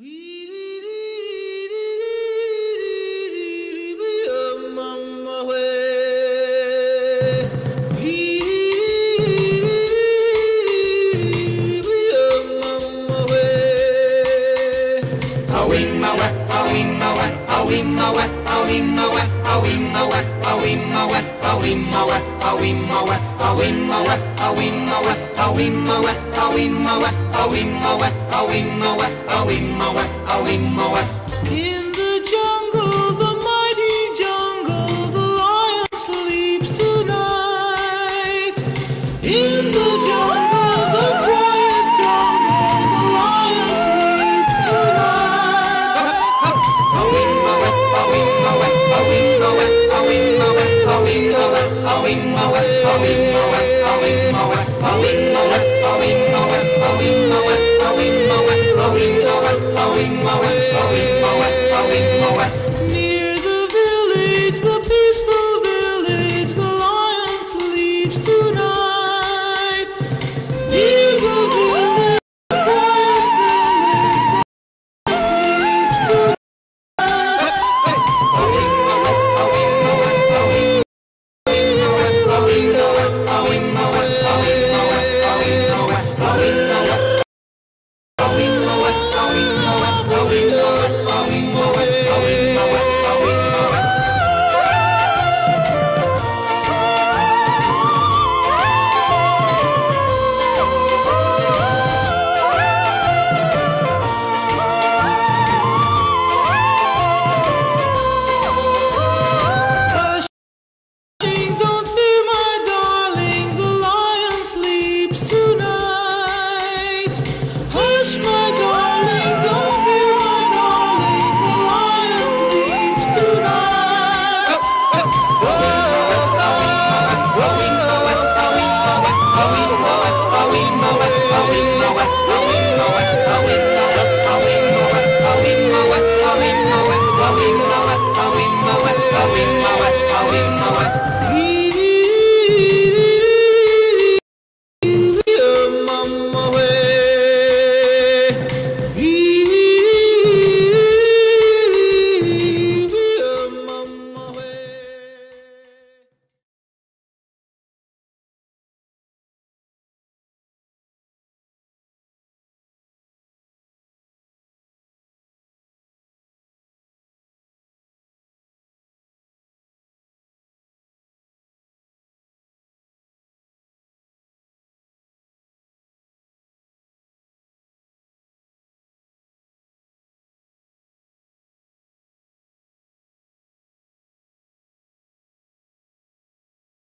a win, a win, a win, in the jungle, the mighty jungle, the lion sleeps tonight. In the jungle, the quiet jungle, the lion sleeps tonight. my way. to know. come